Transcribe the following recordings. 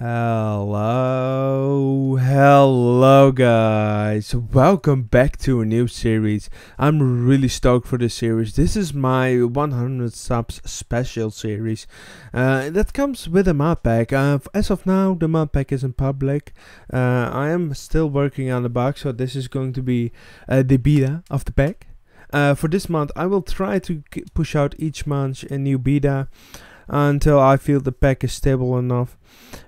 Hello, hello guys. Welcome back to a new series. I'm really stoked for this series. This is my 100 subs special series. Uh, that comes with a map pack. Uh, as of now, the map pack isn't public. Uh, I am still working on the box, so this is going to be uh, the beta of the pack. Uh, for this month, I will try to push out each month a new beta until I feel the pack is stable enough.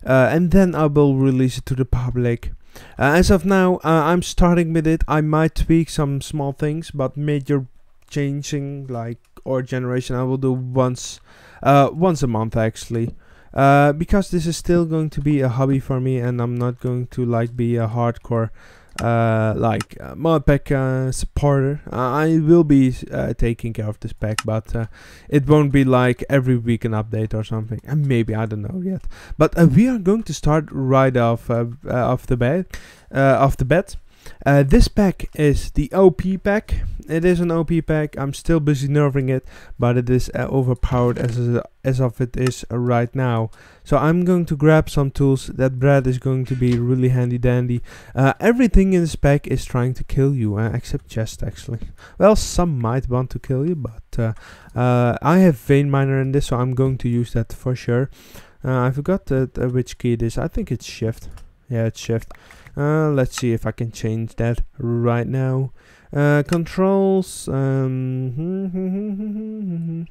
Uh, and then I will release it to the public. Uh, as of now, uh, I'm starting with it. I might tweak some small things, but major changing like ore generation I will do once, uh, once a month actually. Uh, because this is still going to be a hobby for me, and I'm not going to like be a hardcore uh, like uh, modpack uh, supporter. I will be uh, taking care of this pack, but uh, it won't be like every week an update or something. And maybe I don't know yet. But we are going to start right off off the. Uh, off the bat. Uh, this pack is the OP pack. It is an OP pack. I'm still busy nerfing it, but it is uh, overpowered as as of it is right now. So I'm going to grab some tools. That Brad is going to be really handy dandy. Uh, everything in this pack is trying to kill you, uh, except chest actually. Well, some might want to kill you, but I have vein miner in this, so I'm going to use that for sure. I forgot that, which key it is. I think it's shift. Yeah, it's shift. Uh, let's see if I can change that right now. Uh, controls. Um,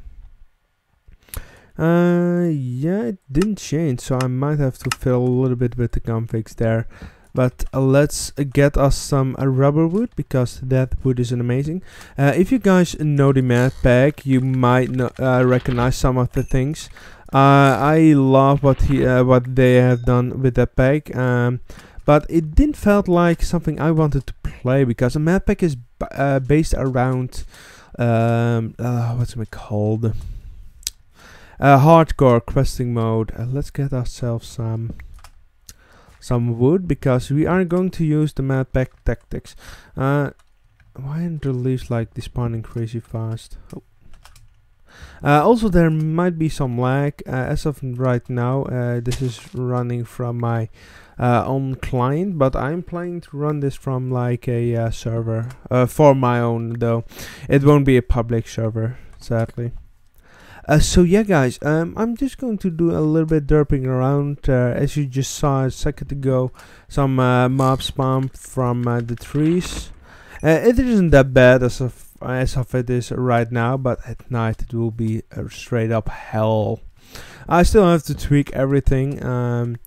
uh, yeah, it didn't change, so I might have to fill a little bit with the configs there. But let's get us some uh, rubber wood because that wood is amazing. Uh, if you guys know the mod pack, you might uh, recognize some of the things. I love what he what they have done with that pack. Um, but it didn't felt like something I wanted to play because a map pack is uh, based around um, uh, what's it called? Uh, hardcore questing mode. Uh, let's get ourselves some some wood because we are going to use the mod pack tactics. Uh, why aren't the leaves like despawning crazy fast? Oh. Uh, also, there might be some lag. Uh, as of right now, uh, this is running from my uh, on client, but I'm planning to run this from like a uh, server uh, for my own though. It won't be a public server, sadly. Uh, so yeah guys, um, I'm just going to do a little bit derping around uh, as you just saw a second ago some uh, mob spawn from the trees. It isn't that bad as of, as of it is right now, but at night it will be straight up hell. I still have to tweak everything. Um,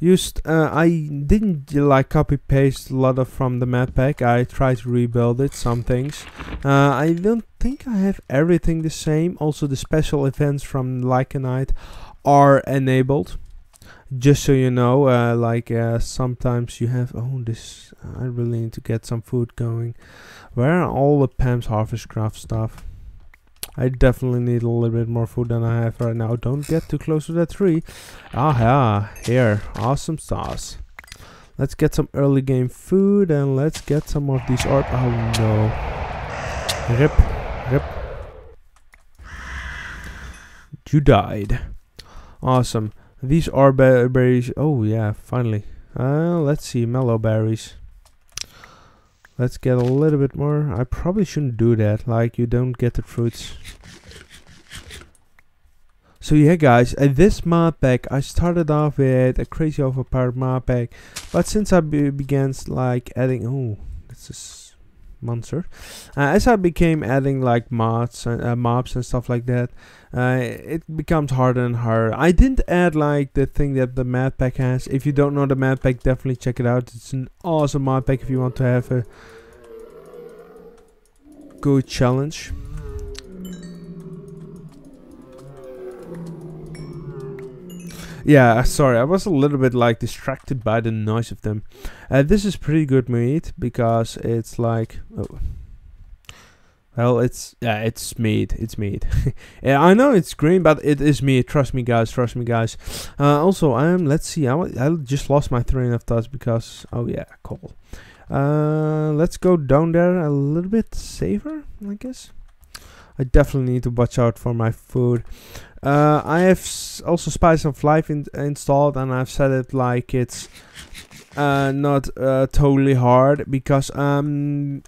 used uh, I didn't like copy paste a lot of from the map pack. I tried to rebuild it some things. Uh, I don't think I have everything the same. Also the special events from Lycanite are enabled. Just so you know uh, like uh, sometimes you have oh this I really need to get some food going. Where are all the Pam's Harvest Craft stuff I definitely need a little bit more food than I have right now. Don't get too close to that tree. Ah, yeah, here, awesome sauce. Let's get some early game food and let's get some of these art. Oh no. Rip, rip. You died. Awesome. These are berries. Oh yeah, finally. Uh, let's see, mellow berries. Let's get a little bit more. I probably shouldn't do that, like you don't get the fruits. So yeah guys, uh, this mod pack, I started off with a crazy overpowered mod pack, but since I be began like adding, oh, this is monster. Uh, as I became adding like mods and uh, mobs and stuff like that, uh, it becomes harder and harder. I didn't add like the thing that the mod pack has. If you don't know the mod pack, definitely check it out. It's an awesome mod pack if you want to have a good challenge. Yeah, sorry, I was a little bit like distracted by the noise of them. Uh, this is pretty good meat because it's like, oh, well, it's yeah, it's meat. It's meat. yeah, I know it's green, but it is meat. Trust me, guys. Trust me, guys. Uh, also, I am. Let's see. I, I just lost my train of thoughts because. Oh yeah, cool. Uh, let's go down there a little bit safer, I guess. I definitely need to watch out for my food. Uh, I have also Spice of Life in installed, and I've set it like it's uh, not uh, totally hard because um,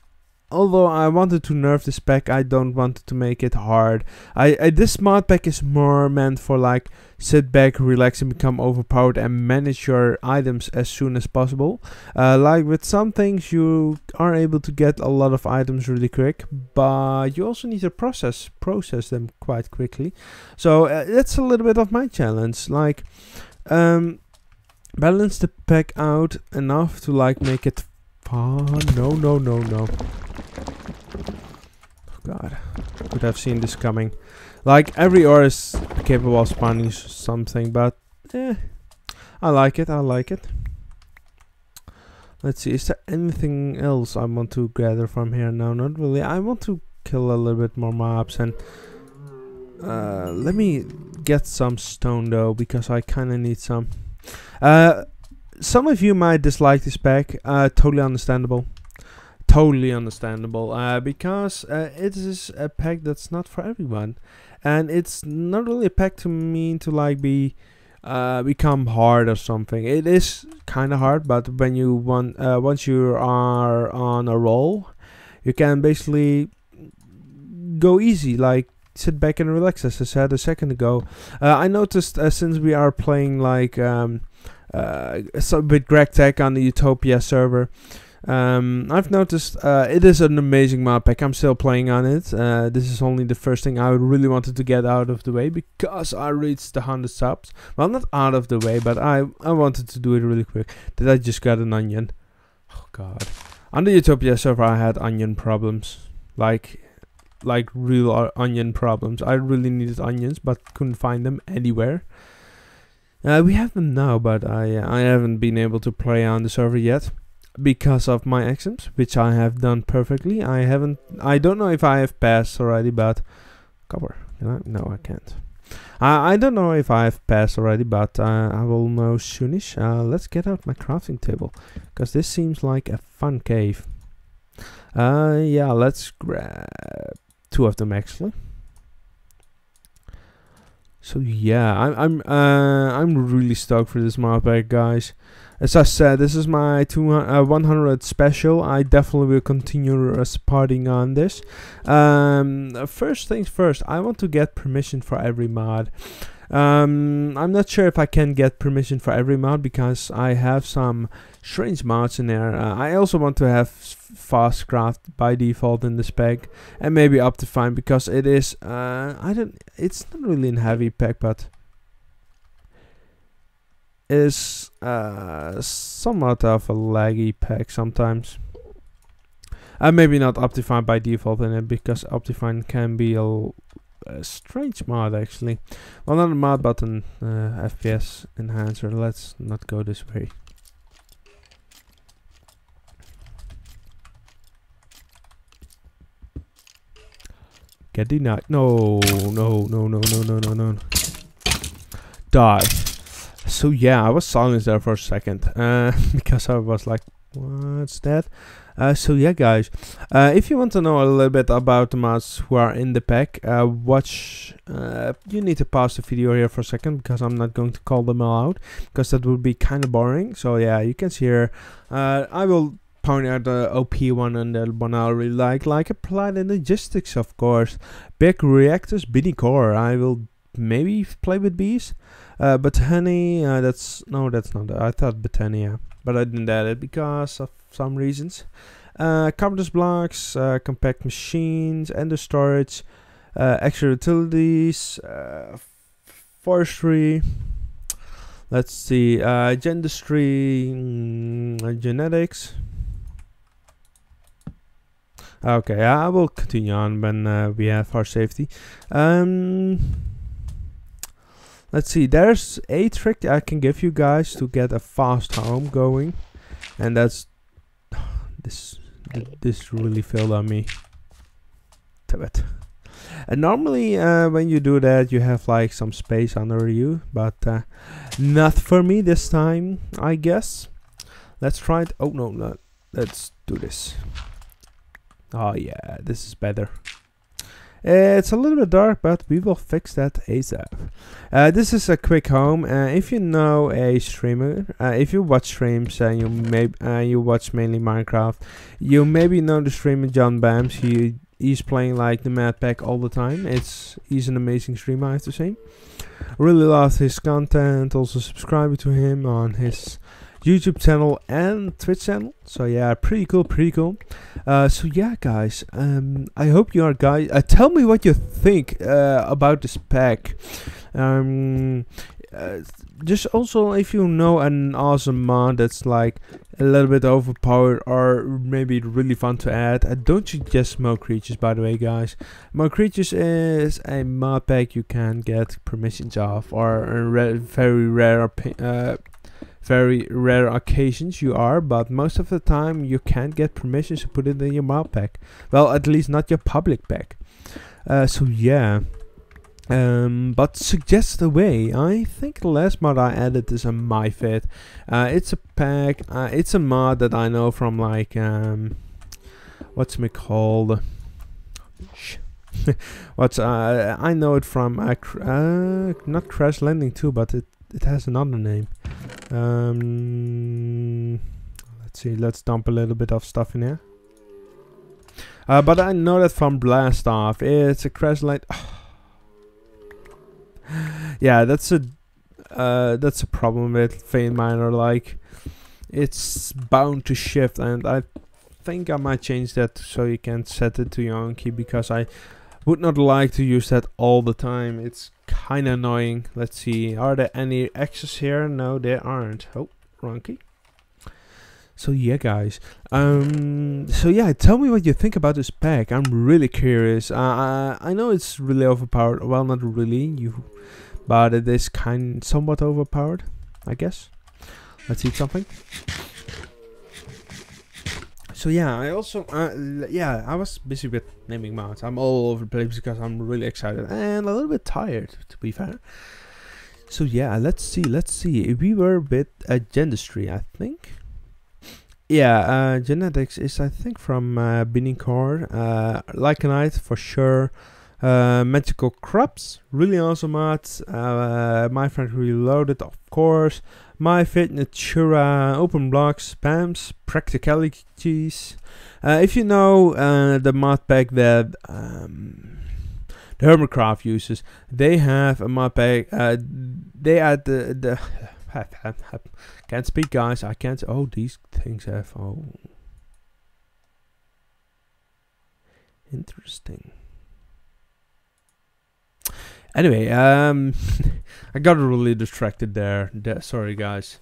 although I wanted to nerf this pack, I don't want to make it hard. I, I this mod pack is more meant for like sit back, relax, and become overpowered and manage your items as soon as possible. Uh, like with some things, you are able to get a lot of items really quick, but you also need to process process them quite quickly. So uh, that's a little bit of my challenge. Like, um, balance the pack out enough to like make it fun. No, no, no, no. God, could have seen this coming. Like every ore is capable of spawning something, but eh, I like it. I like it. Let's see, is there anything else I want to gather from here? No, not really. I want to kill a little bit more mobs and uh, let me get some stone though because I kind of need some. Uh, some of you might dislike this pack. Uh, totally understandable. Totally understandable. Uh, because uh, it is a pack that's not for everyone, and it's not really a pack to mean to like be uh, become hard or something. It is kind of hard, but when you want uh, once you are on a roll, you can basically go easy. Like sit back and relax, as I said a second ago. Uh, I noticed uh, since we are playing like um, so with Greg Tech on the Utopia server. Um, I've noticed uh, it is an amazing mod pack. I'm still playing on it. Uh, this is only the first thing I really wanted to get out of the way because I reached the 100 subs. Well, not out of the way, but I, I wanted to do it really quick. Did I just got an onion? Oh god. On the Utopia server I had onion problems. Like like real onion problems. I really needed onions but couldn't find them anywhere. Uh, we have them now, but I I haven't been able to play on the server yet because of my exams, which I have done perfectly. I haven't. I don't know if I have passed already, but cover. I? No, I can't. I I don't know if I have passed already, but uh, I will know soonish. Uh, let's get out my crafting table, because this seems like a fun cave. Uh, yeah, let's grab two of them actually. So yeah, I'm I'm uh I'm really stoked for this mod pack, guys. As I said, this is my 200, uh, 100 special. I definitely will continue uh, on this. Um, first things first, I want to get permission for every mod. Um, I'm not sure if I can get permission for every mod because I have some strange mods in there. Uh, I also want to have fast craft by default in the spec and maybe Optifine because it is uh, I don't it's not really in heavy pack but is uh, somewhat of a laggy pack sometimes. Uh, maybe not Optifine by default in it because Optifine can be a a strange mod actually. Well, not a mod, but an uh, FPS enhancer. Let's not go this way. Get denied. No, no, no, no, no, no, no, no. Die. So yeah, I was silent there for a second uh, because I was like, what's that? Uh, so yeah, guys, uh, if you want to know a little bit about the mods who are in the pack, uh, watch. Uh, you need to pause the video here for a second because I'm not going to call them all out because that would be kind of boring. So yeah, you can see here. Uh, I will point out the OP one and the one I really like, like applied logistics, of course. Big reactors, Binnie Core. I will maybe play with bees. Uh, Botany, uh, that's no, that's not. I thought Botania, but I didn't add it because of some reasons. Uh, blocks, uh, compact machines, ender storage, uh, extra utilities, uh, forestry. Let's see, uh, gendustry, mm, genetics. Okay, I will continue on when uh, we have our safety. Um, let's see, there's a trick I can give you guys to get a fast home going, and that's this this really failed on me. Damn it. And normally uh, when you do that you have like some space under you but uh, not for me this time I guess. Let's try it. Oh no no let's do this. Oh yeah this is better It's a little bit dark, but we will fix that ASAP. Uh, this is a quick home. Uh, if you know a streamer, uh, if you watch streams and you may uh, you watch mainly Minecraft, you maybe know the streamer John Bams. He he's playing like the Mad Pack all the time. It's he's an amazing streamer, I have to say. Really love his content. Also subscribe to him on his YouTube channel and Twitch channel. So yeah, pretty cool, pretty cool. Uh, so yeah, guys, um, I hope you are guys. Uh, tell me what you think uh, about this pack. Um, uh, just also if you know an awesome mod that's like a little bit overpowered or maybe really fun to add, uh, don't suggest Smoke Creatures by the way guys. Smoke Creatures is a mod pack you can get permissions of or a very rare uh, very rare occasions you are, but most of the time you can't get permissions to put it in your mod pack. Well, at least not your public pack. Uh, so yeah. Um, but suggest a way. I think the last mod I added is a MyFit. Uh, it's a pack. Uh, it's a mod that I know from like um, what's it called? what's uh, I know it from uh, cr uh, not Crash Landing 2, but it it has another name. Um, let's see. Let's dump a little bit of stuff in here. Uh, but I know that from Blast Off. It's a Crash Light. yeah, that's a uh, that's a problem with Vein Miner. Like, it's bound to shift, and I think I might change that so you can set it to your own key because I would not like to use that all the time. It's kind of annoying. Let's see. Are there any X's here? No, there aren't. Oh, wrong. So yeah, guys. Um. So yeah, tell me what you think about this pack. I'm really curious. Uh, I I know it's really overpowered. Well, not really. You, but it is kind somewhat overpowered, I guess. Let's eat something so yeah, I also uh, yeah I was busy with naming mods. I'm all over the place because I'm really excited and a little bit tired, to be fair. So yeah, let's see, let's see. We were with uh, Gendustry, I think. Yeah, uh, genetics is I think from uh, Core, uh, Lycanite for sure. Uh, magical crops, really awesome mods. Uh, MineFactory Reloaded, of course. My Fit, Natura, Open Blocks, Spams, Practicalities. Uh, if you know uh, the mod pack that um, the Hermitcraft uses, they have a mod pack. Uh, they add the the. can't speak, guys. I can't. Oh, these things have. Oh, interesting. Anyway, um, I got really distracted there. De sorry, guys.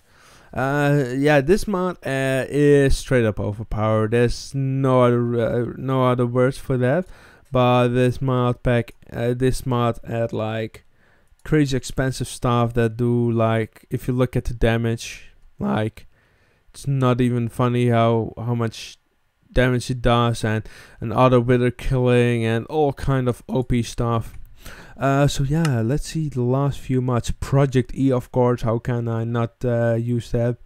Uh, yeah, this mod uh, is straight up overpowered. There's no other uh, no other words for that. But this mod pack, uh, this mod add like crazy expensive stuff that do like if you look at the damage, like it's not even funny how how much damage it does and and auto wither killing and all kind of OP stuff. Uh, so yeah, let's see the last few months. Project E, of course. How can I not uh, use that?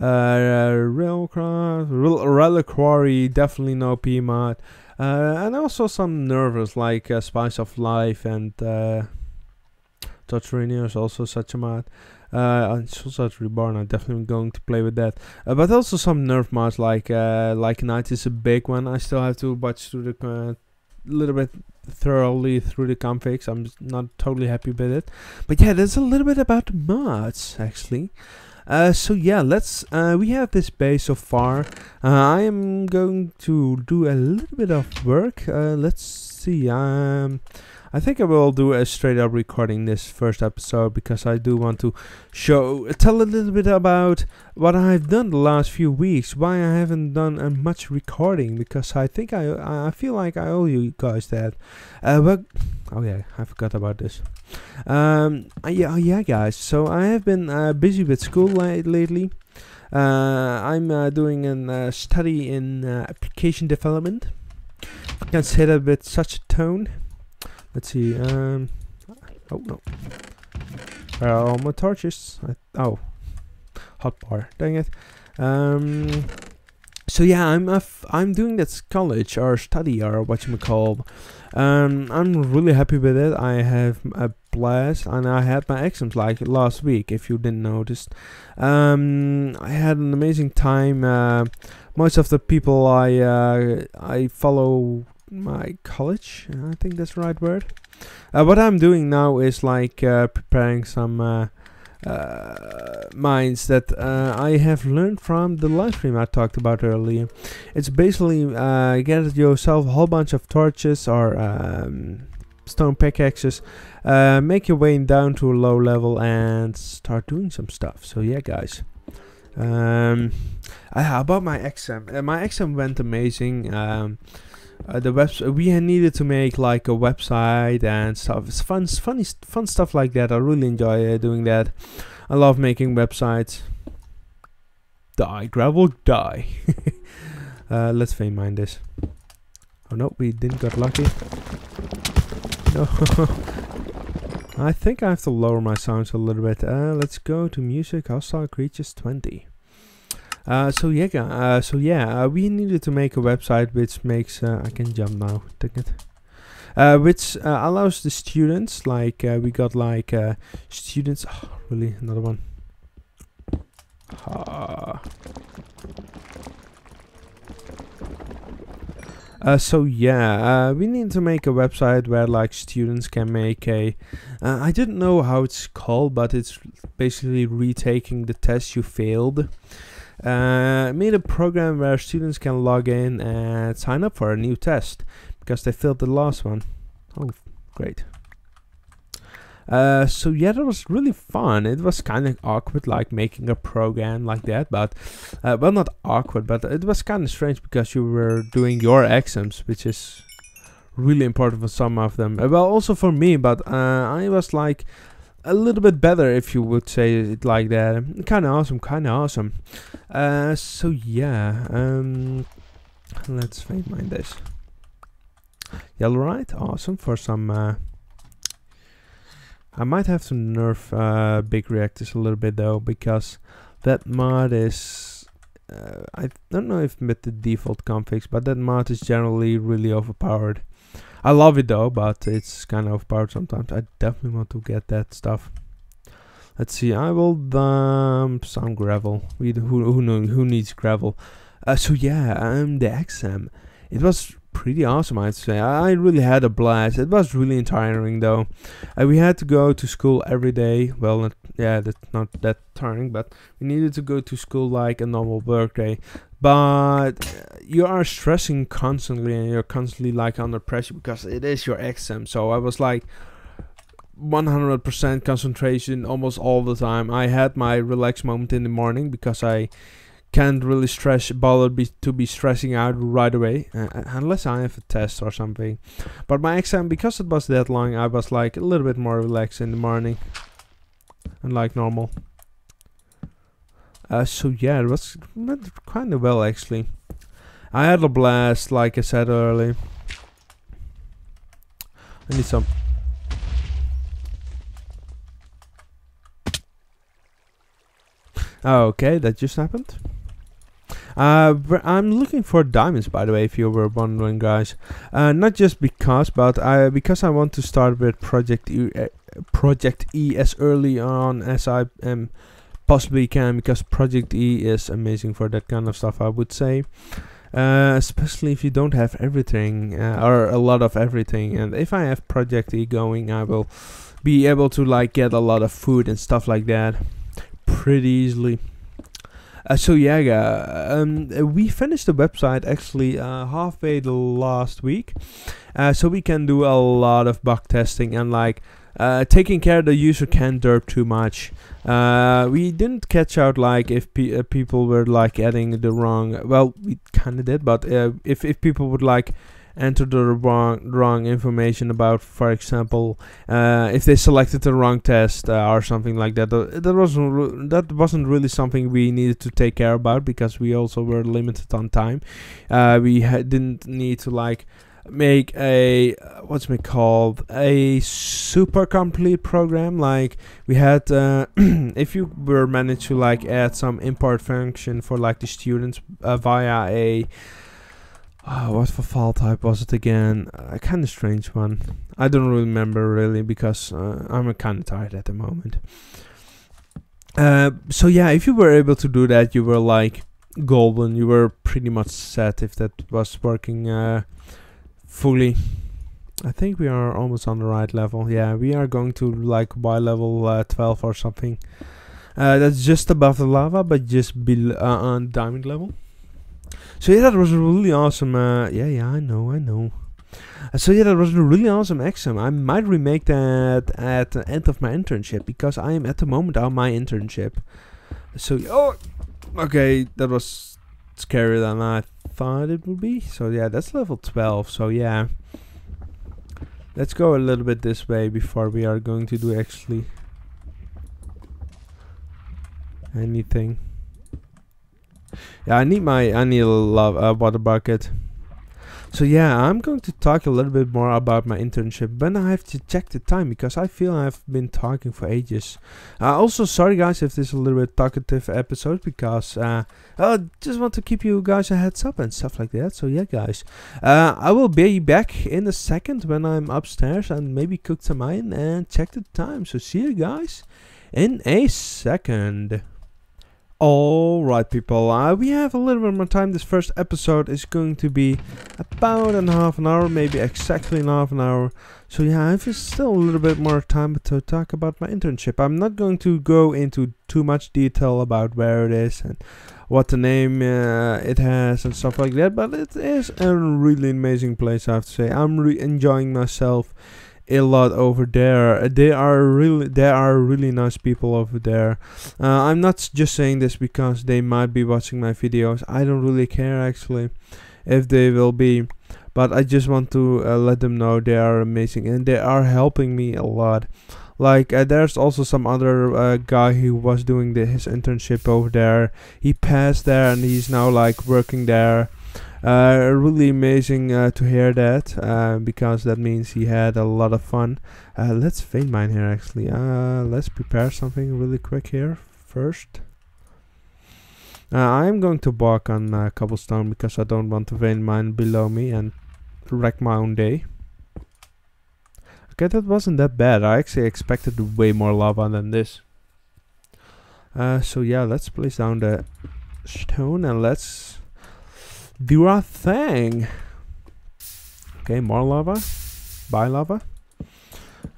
Uh, Railcraft, Reliquary, definitely no PMod. Uh, and also some nervous like uh, Spice of Life and uh, Torturini is also such a mod. Uh, and Suicide Reborn, I'm definitely going to play with that. Uh, but also some nerf mods like uh, like Night is a big one. I still have to watch through the uh, little bit thoroughly through the configs. I'm not totally happy with it. But yeah, there's a little bit about mods actually. Uh, so yeah, let's. Uh, we have this base so far. Uh, I am going to do a little bit of work. Uh, let's see. Um, I think I will do a straight up recording this first episode because I do want to show, tell a little bit about what I've done the last few weeks, why I haven't done uh, much recording because I think I I feel like I owe you guys that. Uh, but oh yeah, I forgot about this. Um, uh, yeah, oh yeah, guys. So I have been uh, busy with school lately. Uh, I'm uh, doing a uh, study in uh, application development. I can say that with such a tone. Let's see. Um. Oh no. Are all my torches? I, oh, hotbar. Dang it. Um. so yeah, I'm f- I'm doing this college or study or what you call. Um, I'm really happy with it. I have a blast, and I had my exams like last week. If you didn't notice, um, I had an amazing time. Uh, most of the people I uh, I follow my college. I think that's the right word. Uh, what I'm doing now is like uh, preparing some uh, uh, minds that uh, I have learned from the live stream I talked about earlier. It's basically uh, get yourself a whole bunch of torches or um, stone pickaxes, uh, make your way down to a low level and start doing some stuff. So yeah, guys. Um, uh, about my exam, uh, my exam went amazing. Um, uh, the web we needed to make like a website and stuff. It's fun, funny, fun stuff like that. I really enjoy uh, doing that. I love making websites. Die gravel, die. uh, let's vein mine this. Oh no, we didn't get lucky. No. I think I have to lower my sounds a little bit. Uh, let's go to music. Hostile creatures 20. Uh, so yeah, uh, so yeah, uh, we needed to make a website which makes uh, I can jump now, ticket, uh, which allows the students like we got like students. Oh, really, another one. Ah. Uh, so yeah, uh, we need to make a website where like students can make a. Uh, I didn't know how it's called, but it's basically retaking the test you failed. Uh, made a program where students can log in and sign up for a new test because they failed the last one. Oh, great. Uh, so yeah, that was really fun. It was kind of awkward, like making a program like that, but uh, well, not awkward, but it was kind of strange because you were doing your exams, which is really important for some of them. Uh, well, also for me, but uh, I was like a little bit better if you would say it like that. Kind of awesome, kind of awesome. Uh, so yeah, um, let's find mine this. Yellorite, awesome for some. Uh, I might have to nerf uh, big reactors a little bit though because that mod is. Uh, I don't know if with the default configs, but that mod is generally really overpowered. I love it though, but it's kind of overpowered sometimes. I definitely want to get that stuff. Let's see. I will dump some gravel. We who who know who needs gravel. Uh, so yeah, um, the exam. It was pretty awesome, I'd say. I really had a blast. It was really tiring though. Uh, we had to go to school every day. Well, not, yeah, that's not that tiring, but we needed to go to school like a normal work day. But uh, you are stressing constantly, and you're constantly like under pressure because it is your exam. So I was like. 100% concentration almost all the time. I had my relaxed moment in the morning because I can't really stress bother be to be stressing out right away uh, uh, unless I have a test or something. But my exam because it was that long, I was like a little bit more relaxed in the morning, unlike normal. Uh, so yeah, it was kind of well actually. I had a blast, like I said earlier. I need some. Okay, that just happened. Uh, I'm looking for diamonds, by the way, if you were wondering, guys. Uh, not just because, but I because I want to start with Project E, uh, Project E as early on as I um, possibly can, because Project E is amazing for that kind of stuff. I would say. Uh, especially if you don't have everything uh, or a lot of everything and if I have Project E going I will be able to like get a lot of food and stuff like that pretty easily uh, so yeah, um, we finished the website actually uh, halfway the last week, uh, so we can do a lot of bug testing and like uh, taking care the user can't derp too much. Uh, we didn't catch out like if pe uh, people were like adding the wrong. Well, we kind of did, but if if people would like enter the wrong wrong information about, for example, uh, if they selected the wrong test uh, or something like that. that wasn't that wasn't really something we needed to take care about because we also were limited on time. Uh, we didn't need to like make a uh, what's it called? A super complete program. Like we had uh, if you were managed to like add some import function for like the students uh, via a uh, what for file type was it again? A kind of strange one. I don't remember really because uh, i'm kind of tired at the moment. Uh, so yeah if you were able to do that you were like golden. You were pretty much set if that was working fully. I think we are almost on the right level. Yeah, we are going to like Y level uh, 12 or something. Uh, that's just above the lava, but just below uh, on diamond level. So yeah, that was really awesome. Uh, yeah, yeah, I know, I know. Uh, so yeah, that was a really awesome exam. I might remake that at the end of my internship because I am at the moment on my internship. So oh, okay, that was scarier than I thought it would be. So yeah, that's level 12. So yeah. Let's go a little bit this way before we are going to do actually anything. Yeah, I need my I need a love uh, water bucket. So yeah, I'm going to talk a little bit more about my internship, but I have to check the time because I feel I've been talking for ages. Uh, also, sorry guys if this is a little bit talkative episode because uh, I just want to keep you guys a heads up and stuff like that. So yeah, guys, uh, I will be back in a second when I'm upstairs and maybe cook some iron and check the time. So see you guys in a second. Alright people, uh, we have a little bit more time. This first episode is going to be about a half an hour, maybe exactly in half an hour. So yeah, I have still a little bit more time to talk about my internship. I'm not going to go into too much detail about where it is and what the name uh, it has and stuff like that, but it is a really amazing place I have to say. I'm enjoying myself a lot over there. They are really they are really nice people over there. Uh, I'm not just saying this because they might be watching my videos. I don't really care actually if they will be, but I just want to uh, let them know they are amazing and they are helping me a lot. Like uh, there's also some other uh, guy who was doing the, his internship over there. He passed there and he's now like working there. Uh, really amazing uh, to hear that uh, because that means he had a lot of fun. Uh, let's vein mine here actually. Uh, let's prepare something really quick here first. Uh, I'm going to walk on cobblestone because I don't want to vein mine below me and wreck my own day. Okay, that wasn't that bad. I actually expected way more lava than this. so yeah, let's place down the stone and let's do our thing. Okay, more lava. Buy lava.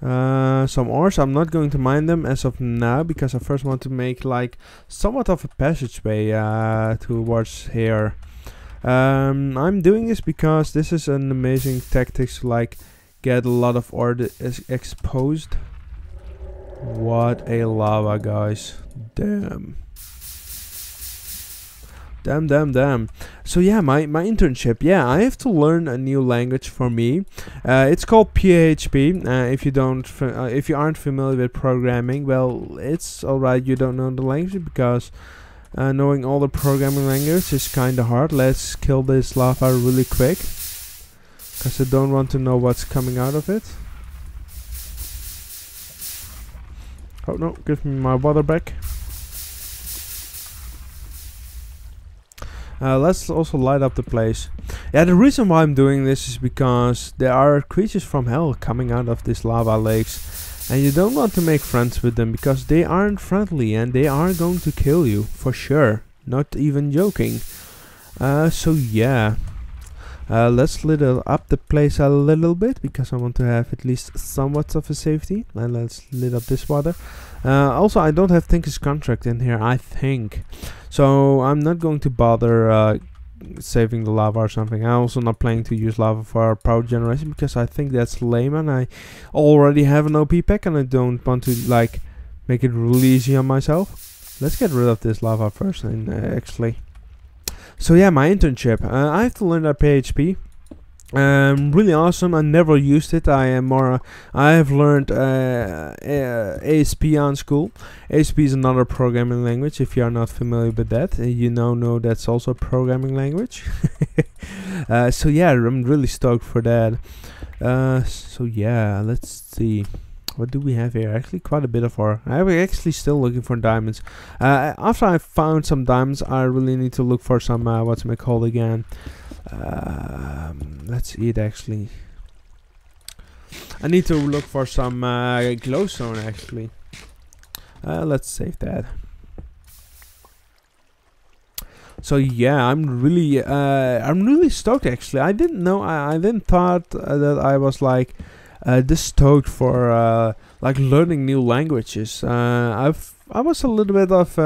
Uh, some ores. I'm not going to mine them as of now because I first want to make like somewhat of a passageway uh, towards here. Um, I'm doing this because this is an amazing tactic to like get a lot of ore exposed. What a lava, guys. Damn. Damn, damn, damn. So yeah, my, my internship. Yeah, I have to learn a new language for me. Uh, it's called PHP. Uh, if you don't, uh, if you aren't familiar with programming, well, it's alright. You don't know the language because uh, knowing all the programming language is kind of hard. Let's kill this lava really quick because I don't want to know what's coming out of it. Oh no! Give me my water back. Uh, let's also light up the place. Yeah, the reason why I'm doing this is because there are creatures from hell coming out of these lava lakes. And you don't want to make friends with them because they aren't friendly and they are going to kill you, for sure. Not even joking. Uh, so yeah. Uh, let's lit up the place a little bit because I want to have at least somewhat of a safety. And let's lit up this water. Uh, also, I don't have Tinker's Construct in here, I think. So I'm not going to bother uh, saving the lava or something. I'm also not planning to use lava for power generation because I think that's lame and I already have an OP pack and I don't want to like make it really easy on myself. Let's get rid of this lava first and uh, actually. So yeah, my internship. Uh, I have to learn that PHP. Um, really awesome. I never used it. I am more. I have learned uh, uh, ASP on school. ASP is another programming language. If you are not familiar with that, uh, you now know that's also a programming language. uh, so yeah, I'm really stoked for that. Uh, so yeah, let's see. What do we have here? Actually, quite a bit of ore. I'm actually still looking for diamonds. Uh, after I found some diamonds, I really need to look for some. Uh, what's it called again? Um, let's it actually. I need to look for some uh, glowstone actually. Uh, let's save that. So yeah, I'm really, uh, I'm really stoked actually. I didn't know, I, I didn't thought uh, that I was like uh, this stoked for uh, like learning new languages. Uh, I've, I was a little bit of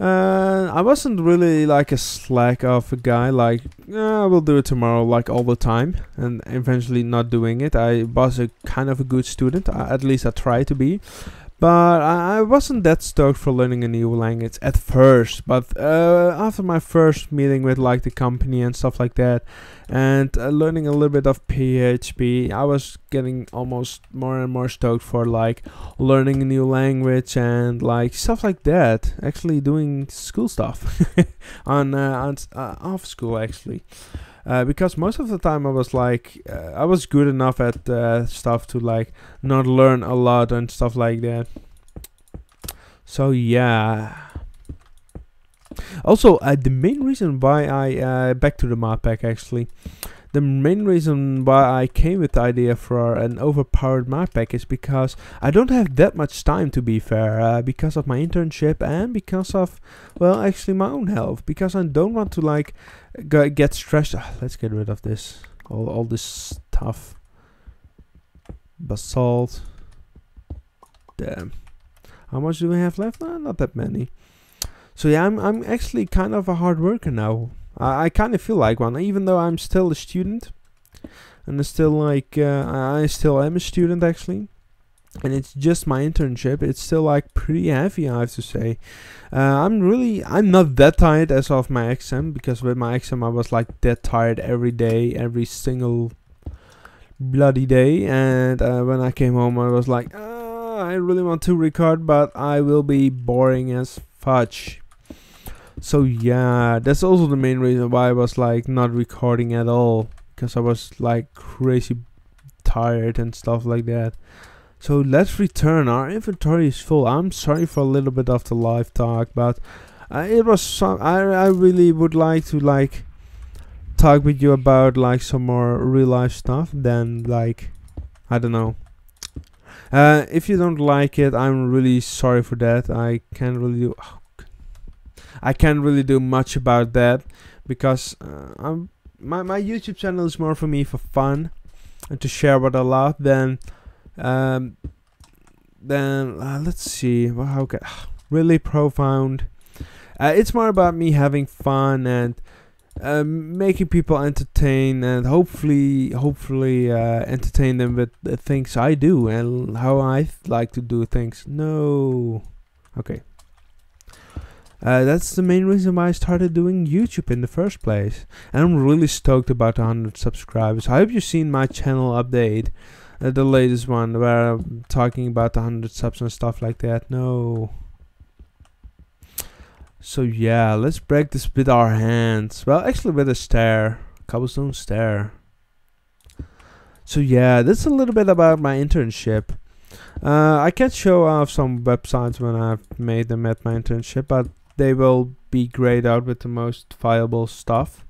uh, I wasn't really like a slack of a guy, like, I will do it tomorrow, like all the time, and eventually not doing it. I was a kind of a good student, at least I tried to be. But I, wasn't that stoked for learning a new language at first. But uh, after my first meeting with like the company and stuff like that, and uh, learning a little bit of PHP, I was getting almost more and more stoked for like learning a new language and like stuff like that. Actually, doing school stuff on uh, on uh, off school actually. Uh, because most of the time I was like uh, I was good enough at uh, stuff to like not learn a lot and stuff like that. So yeah. Also, uh, the main reason why I uh, back to the mod pack actually. The main reason why I came with the idea for an overpowered map pack is because I don't have that much time to be fair, uh, because of my internship and because of, well, actually my own health. Because I don't want to like get stressed. Ah, let's get rid of this. All, all this stuff. Basalt. Damn. How much do we have left? not that many. So yeah, I'm I'm actually kind of a hard worker now. I, I kind of feel like one, even though I'm still a student, and I still like uh, I still am a student actually, and it's just my internship. It's still like pretty heavy, I have to say. Uh, I'm really I'm not that tired as of my exam because with my exam I was like that tired every day, every single bloody day, and uh, when I came home I was like, oh, I really want to record, but I will be boring as fudge so yeah that's also the main reason why I was like not recording at all because I was like crazy tired and stuff like that. So let's return. Our inventory is full. I'm sorry for a little bit of the live talk but uh, it was some I, I really would like to like talk with you about like some more real life stuff than like I don't know. Uh, if you don't like it I'm really sorry for that. I can't really do oh, I can't really do much about that because uh, my my YouTube channel is more for me for fun and to share what I love. Then, um, then uh, let's see. Well, can really profound. Uh, it's more about me having fun and uh, making people entertain and hopefully hopefully uh, entertain them with the things I do and how I like to do things. No, okay. Uh, that's the main reason why I started doing YouTube in the first place. And I'm really stoked about 100 subscribers. I hope you've seen my channel update. Uh, the latest one where I'm talking about 100 subs and stuff like that. No. So yeah, let's break this with our hands. Well, actually with a stair. Cobblestone stair. So yeah, that's a little bit about my internship. Uh, I can show off some websites when I've made them at my internship, but they will be grayed out with the most viable stuff.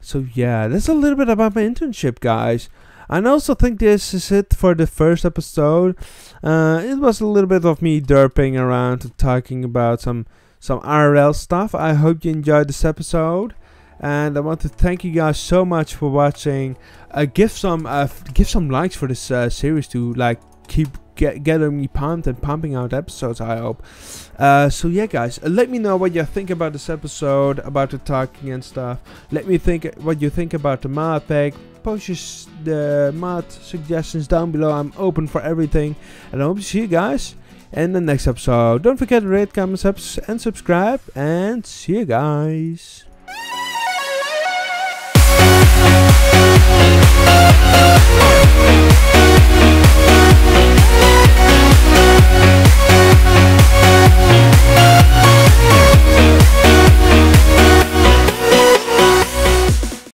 So yeah, that's a little bit about my internship, guys. I also think this is it for the first episode. Uh, it was a little bit of me derping around and talking about some some RL stuff. I hope you enjoyed this episode, and I want to thank you guys so much for watching. Uh, give some uh, give some likes for this uh, series to like keep get getting me pumped and pumping out episodes. I hope. Uh, so yeah, guys, uh, let me know what you think about this episode, about the talking and stuff. Let me think what you think about the mod pack. Post your the mod suggestions down below. I'm open for everything, and I hope to see you guys in the next episode. Don't forget to rate, comment, subs, and subscribe. And see you guys.